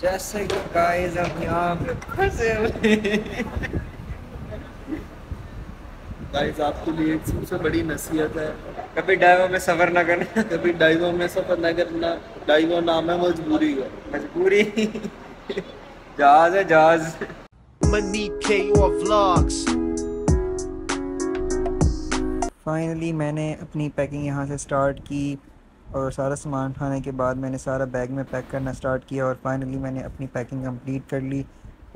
जैसे कि गाइस हम यहाँ पे फंसे हुए गाइस आपके लिए एक सबसे बड़ी नसीहत है। कभी डाइवो में सफ़र ना करना। कभी डाइवो में सफ़र न करना। डाइवो नाम है मजबूरी है मजबूरी। जहाज़ है जहाज़। K or Vlogs. फाइनली मैंने अपनी पैकिंग यहाँ से स्टार्ट की। और सारा सामान उठाने के बाद मैंने सारा बैग में पैक करना स्टार्ट किया और फाइनली मैंने अपनी पैकिंग कंप्लीट कर ली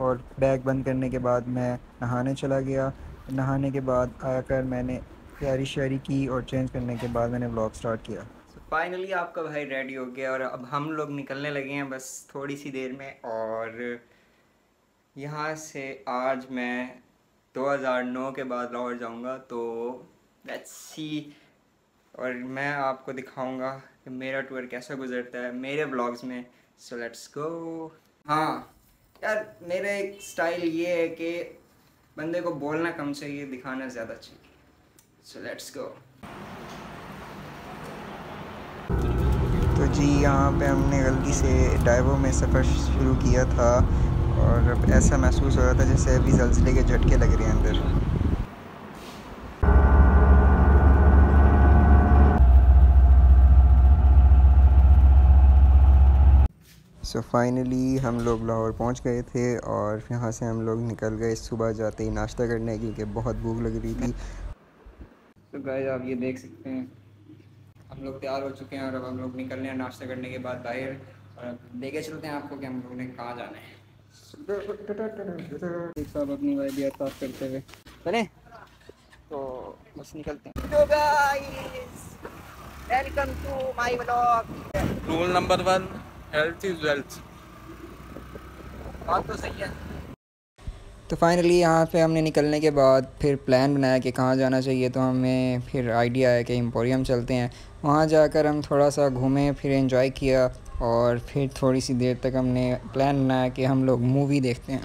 और बैग बंद करने के बाद मैं नहाने चला गया। नहाने के बाद आकर मैंने तैयारी शारी की और चेंज करने के बाद मैंने ब्लॉग स्टार्ट किया। फाइनली so आपका भाई रेडी हो गया और अब हम लोग निकलने लगे हैं बस थोड़ी सी देर में और यहाँ से आज मैं 2009 के बाद लाहौर जाऊँगा तो लेट्स सी और मैं आपको दिखाऊँगा कि मेरा टूर कैसा गुजरता है मेरे ब्लॉग्स में। सो लेट्स गो हाँ यार मेरा एक स्टाइल ये है कि बंदे को बोलना कम चाहिए, दिखाना ज़्यादा चाहिए। सो लेट्स गो तो जी, यहाँ पे हमने गलती से डाइवो में सफ़र शुरू किया था और ऐसा महसूस हो रहा था जैसे अभी जलसले के झटके लग रहे हैं अंदर। सो so फाइनली हम लोग लाहौर पहुँच गए थे और यहाँ से हम लोग निकल गए। सुबह जाते ही नाश्ता करने क्योंकि बहुत भूख लग रही थी। तो so गाइस आप ये देख सकते हैं हम लोग तैयार हो चुके हैं और अब हम लोग निकल रहे हैं नाश्ता करने के बाद बाहर। और अब लेके चलते हैं आपको कि हम लोगों ने कहाँ जाना है। साहब अपनी वाइबिया साफ़ करते हुए। चले? तो बस निकलते हैं। तो guys welcome to my vlog rule number one health is wealth बात तो सही है। तो फाइनली यहाँ पे हमने निकलने के बाद फिर प्लान बनाया कि कहाँ जाना चाहिए तो हमें फिर आइडिया आया कि एम्पोरियम चलते हैं। वहाँ जाकर हम थोड़ा सा घूमे फिर एंजॉय किया और फिर थोड़ी सी देर तक हमने प्लान बनाया कि हम लोग मूवी देखते हैं।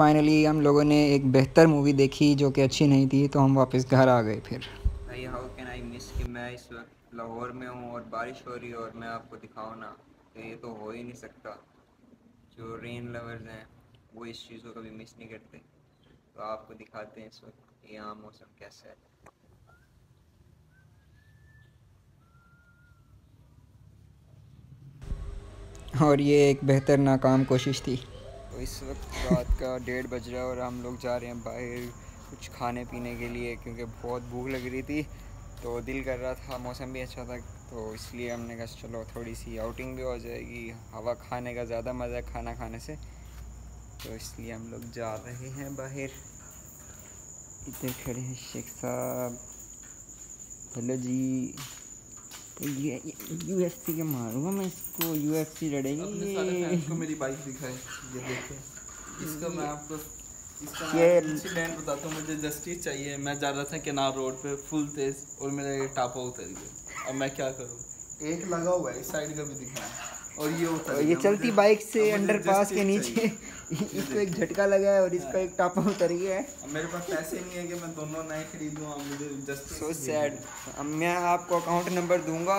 फाइनली हम लोगों ने एक बेहतर मूवी देखी जो कि अच्छी नहीं थी तो हम वापस घर आ गए फिर। भाई हाउ कैन आई मिस कि मैं इस वक्त लाहौर में हूँ और बारिश हो रही है और मैं आपको दिखाऊँ ना तो ये तो हो ही नहीं सकता। जो रेन लवर्स हैं वो इस चीज़ को कभी मिस नहीं करते। तो आपको दिखाते हैं इस वक्त यहाँ मौसम कैसा है। और ये एक बेहतर नाकाम कोशिश थी। इस वक्त रात का डेढ़ बज रहा है और हम लोग जा रहे हैं बाहर कुछ खाने पीने के लिए क्योंकि बहुत भूख लग रही थी। तो दिल कर रहा था, मौसम भी अच्छा था तो इसलिए हमने कहा चलो थोड़ी सी आउटिंग भी हो जाएगी, हवा खाने का ज़्यादा मज़ा है खाना खाने से। तो इसलिए हम लोग जा रहे हैं बाहर। इधर खड़े हैं शेख साहब। Hello ji. U F C के मारूँगा मैं इसको यूएफसी लड़ेंगे। अपने सारे लड़ेगी को मेरी बाइक दिखाए ये देखो। इसका मैं आपको इसका ये- इंसिडेंट बताता हूँ मुझे जस्टिस चाहिए। मैं जा रहा था किनार रोड पे फुल तेज और मेरा ये टापा उतर गया। अब मैं क्या करूँ? एक लगा हुआ है इस साइड का भी दिखाया और ये और ये चलती बाइक से अंडर पास के नीचे। इसको एक झटका लगा है और इसका एक टापा उतर गया है। अब मेरे पास पैसे नहीं है कि मैं दोनों नए खरीदूँ मुझे जस्टिस सो सैड मैं आपको अकाउंट नंबर दूँगा।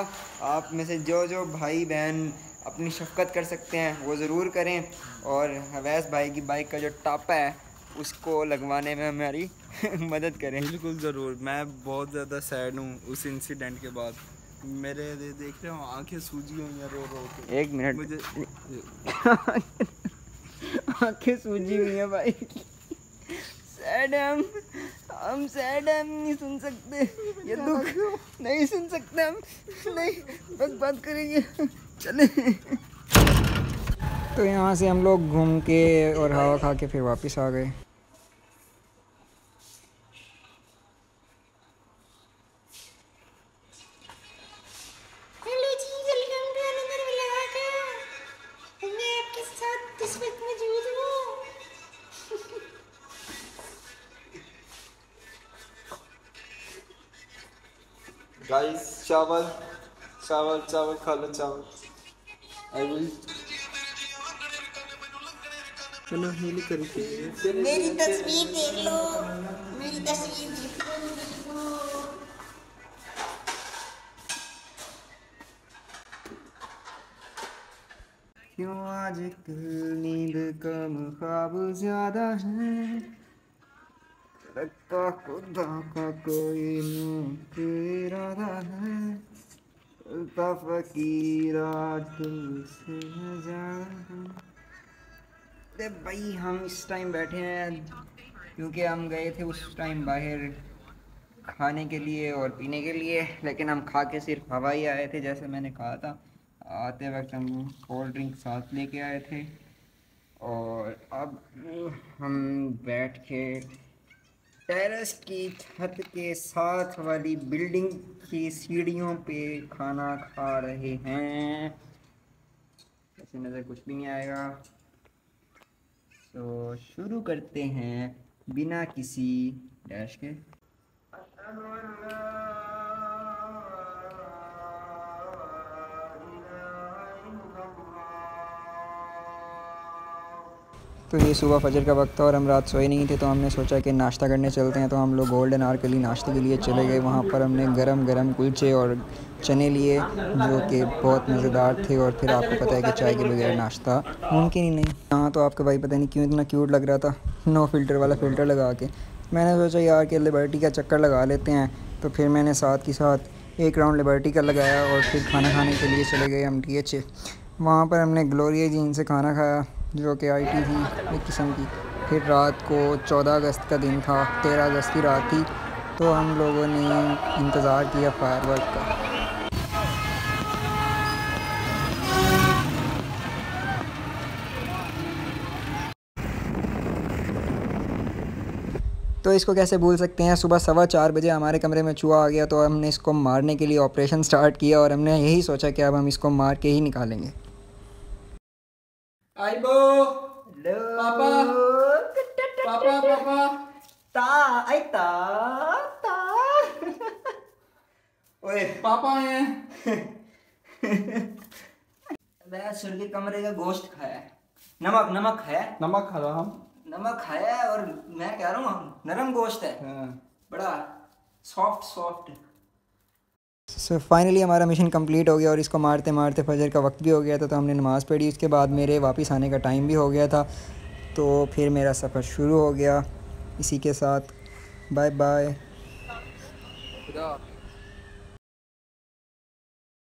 आप में से जो जो भाई बहन अपनी शफकत कर सकते हैं वो ज़रूर करें। और हवैस भाई की बाइक का जो टापा है उसको लगवाने में हमारी मदद करें। बिल्कुल ज़रूर। मैं बहुत ज़्यादा सैड हूँ उस इंसिडेंट के बाद। मेरे दे- देख रहे हो आँखें सूजी हुई हैं रो रो के। एक मिनट। मुझे आँखें सूजी हुई हैं भाई। सैड हम हम सैड हम नहीं सुन सकते। ये दुख नहीं सुन सकते हम। नहीं बस बात करेंगे। चले। तो यहाँ से हम लोग घूम के और हवा खा के फिर वापस आ गए। गाइस चावल चावल चावल खा लो चावल। आई विल चलो नीली करी मेरी तस्वीर देख लो। मेरी तस्वीर देख लो। क्यों आज नींद कम ख्वाब ज़्यादा है? लगता खुदा का कोई इरादा है। फकीर तुमसे अरे भाई, हम इस टाइम बैठे हैं, क्योंकि हम गए थे उस टाइम बाहर खाने के लिए और पीने के लिए, लेकिन हम खा के सिर्फ़ हवा ही आए थे, जैसे मैंने कहा था। आते वक्त हम कोल्ड ड्रिंक साथ लेके आए थे। और अब हम बैठ के टेरेस की छत के साथ वाली बिल्डिंग की सीढ़ियों पे खाना खा रहे हैं। ऐसे नज़र कुछ भी नहीं आएगा। तो शुरू करते हैं बिना किसी डैश के। तो ये सुबह फजर का वक्त था और हम रात सोए नहीं थे तो हमने सोचा कि नाश्ता करने चलते हैं। तो हम लोग गोल्डन आर के लिए नाश्ते के लिए चले गए। वहाँ पर हमने गरम गरम कुलचे और चने लिए, जो कि बहुत मज़ेदार थे और फिर आपको पता है कि चाय के बगैर नाश्ता मुमकिन ही नहीं। हाँ तो आपका भाई पता नहीं क्यों इतना क्यूट लग रहा था। नो फ़िल्टर वाला फ़िल्टर लगा के। मैंने सोचा, यार, कि लिबर्टी का चक्कर लगा लेते हैं। तो फिर मैंने साथ ही साथ एक राउंड लिबर्टी का लगाया और फिर खाना खाने के लिए चले गए हम डी एच वहाँ पर हमने ग्लोरिया जीन से खाना खाया। जो कि आई टी थी एक किस्म की। फिर रात को चौदह अगस्त का दिन था, तेरह अगस्त की रात थी तो हम लोगों ने इंतज़ार किया फायर वर्क का। तो इसको कैसे भूल सकते हैं? सुबह सवा चार बजे हमारे कमरे में चूहा आ गया तो हमने इसको मारने के लिए ऑपरेशन स्टार्ट किया और हमने यही सोचा कि अब हम इसको मार के ही निकालेंगे। आइबो पापा। पापा पापा। ता आई ता ता। ओए पापा हैं। मैं सुर के कमरे का गोश्त खाया है। नमक नमक है। नमक खा रहा हम। नमक खाया है और मैं कह रहा हूँ नरम गोश्त है। हाँ। बड़ा सॉफ्ट सॉफ्ट सो फाइनली हमारा मिशन कंप्लीट हो गया और इसको मारते मारते फजर का वक्त भी हो गया था तो हमने नमाज़ पढ़ी। उसके बाद मेरे वापस आने का टाइम भी हो गया था तो फिर मेरा सफ़र शुरू हो गया। इसी के साथ बाय बाय